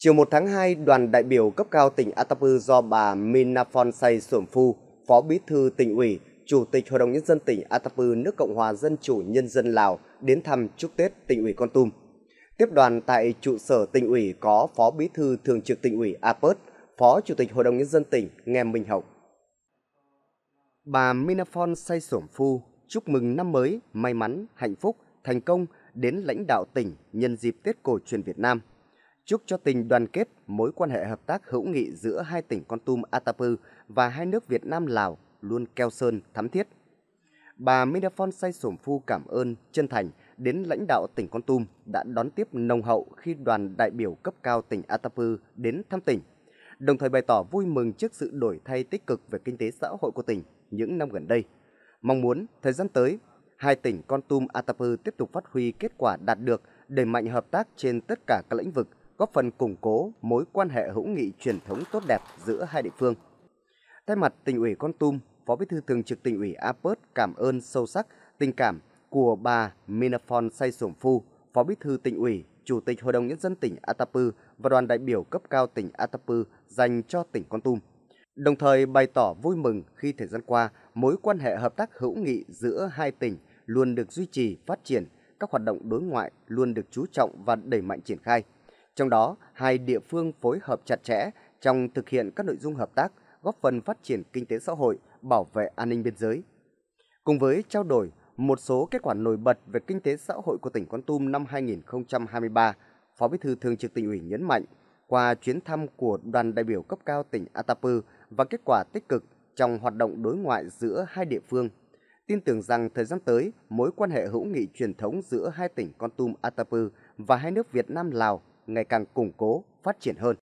Chiều 1 tháng 2, đoàn đại biểu cấp cao tỉnh Atapu do bà Minafon Say Sổm Phu, Phó Bí thư tỉnh ủy, Chủ tịch Hội đồng Nhân dân tỉnh Atapu nước Cộng hòa Dân chủ Nhân dân Lào đến thăm chúc Tết tỉnh ủy Con Tum. Tiếp đoàn tại trụ sở tỉnh ủy có Phó Bí thư Thường trực tỉnh ủy Apert, Phó Chủ tịch Hội đồng Nhân dân tỉnh Nghe Minh Hậu. Bà Minafon Say Sổm Phu chúc mừng năm mới, may mắn, hạnh phúc, thành công đến lãnh đạo tỉnh nhân dịp Tết cổ truyền Việt Nam – chúc cho tình đoàn kết, mối quan hệ hợp tác hữu nghị giữa hai tỉnh Con Tum, Atapu và hai nước Việt Nam Lào luôn keo sơn thắm thiết. Bà Minaphon Say Sổm Phu cảm ơn chân thành đến lãnh đạo tỉnh Con Tum đã đón tiếp nồng hậu khi đoàn đại biểu cấp cao tỉnh Atapu đến thăm tỉnh, đồng thời bày tỏ vui mừng trước sự đổi thay tích cực về kinh tế xã hội của tỉnh những năm gần đây. Mong muốn thời gian tới, hai tỉnh Con Tum Atapu tiếp tục phát huy kết quả đạt được, đẩy mạnh hợp tác trên tất cả các lĩnh vực, góp phần củng cố mối quan hệ hữu nghị truyền thống tốt đẹp giữa hai địa phương. Thay mặt tỉnh ủy Con Tum, Phó Bí thư Thường trực tỉnh ủy Apert cảm ơn sâu sắc tình cảm của bà Minafon Say Sổm Phu, Phó Bí thư tỉnh ủy, Chủ tịch Hội đồng Nhân dân tỉnh Atapu và đoàn đại biểu cấp cao tỉnh Atapu dành cho tỉnh Con Tum. Đồng thời bày tỏ vui mừng khi thời gian qua mối quan hệ hợp tác hữu nghị giữa hai tỉnh luôn được duy trì, phát triển, các hoạt động đối ngoại luôn được chú trọng và đẩy mạnh triển khai – trong đó, hai địa phương phối hợp chặt chẽ trong thực hiện các nội dung hợp tác, góp phần phát triển kinh tế xã hội, bảo vệ an ninh biên giới. Cùng với trao đổi một số kết quả nổi bật về kinh tế xã hội của tỉnh Con Tum năm 2023, Phó Bí thư Thường trực tỉnh ủy nhấn mạnh, qua chuyến thăm của đoàn đại biểu cấp cao tỉnh Atapu và kết quả tích cực trong hoạt động đối ngoại giữa hai địa phương, tin tưởng rằng thời gian tới, mối quan hệ hữu nghị truyền thống giữa hai tỉnh Con Tum Atapu và hai nước Việt Nam Lào ngày càng củng cố, phát triển hơn.